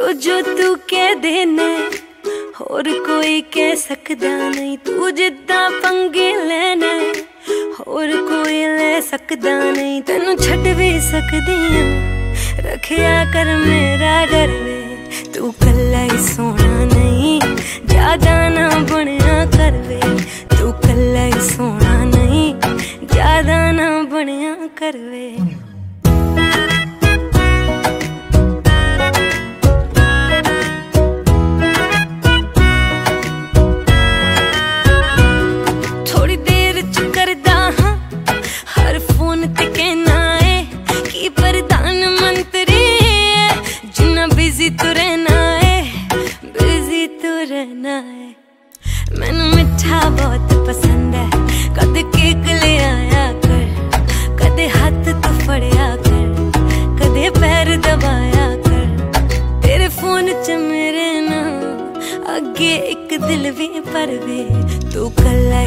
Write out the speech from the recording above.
ਜੋ ਜੋ ਤੂੰ ਕਹਿ ਦੇਣਾ ਹੋਰ ਕੋਈ ਕਹਿ ਸਕਦਾ ਨਹੀਂ। ਤੂੰ ਜਿੱਦਾਂ ਪੰਗੇ ਲੈਣਾ ਹੋਰ ਕੋਈ ਲੈ ਸਕਦਾ ਨਹੀਂ। ਤੈਨੂੰ ਛੱਡ ਵੀ ਸਕਦੀ ਆ ਰੱਖਿਆ ਕਰ ਮੇਰਾ ਡਰ ਵੇ। ਤੂੰ ਕੱਲਾ ਹੀ ਸੋਣਾ ਨਹੀਂ, ਜ਼ਿਆਦਾ ਨਾ ਬਣਿਆ ਕਰ ਵੇ। ਤੂੰ ਕੱਲਾ ਹੀ ਸੋਣਾ ਨਹੀਂ, ਜ਼ਿਆਦਾ ਨਾ ਬਣਿਆ ਕਰ ਵੇ। ਹਰ ਫੋਨ ਤੇ ਕਹਿਣਾ ਏ ਕੀ ਪ੍ਰਧਾਨ ਮੰਤਰੀ ਏ, ਜਿੰਨਾ ਬਿਜ਼ੀ ਤੂੰ ਰਹਿਣਾ ਏ ਬਿਜ਼ੀ ਤੂੰ ਰਹਿਣਾ ਏ। ਮੈਨੂੰ ਮਿੱਠਾ ਬਹੁਤ ਪਸੰਦ ਹੈ, ਕਦੇ ਕੇਕ ਲੈ ਆਇਆ ਕਰ, ਕਦੇ ਹੱਥ ਤੂੰ ਫੜਿਆ ਕਰ, ਕਦੇ ਪੈਰ ਦਬਾਇਆ ਕਰ। ਤੇਰੇ ਫੋਨ 'ਚ ਮੇਰੇ ਨਾਮ ਅੱਗੇ ਇੱਕ ਦਿਲ ਵੀ ਪਰਵੇ ਤੂੰ ਕੱਲਾ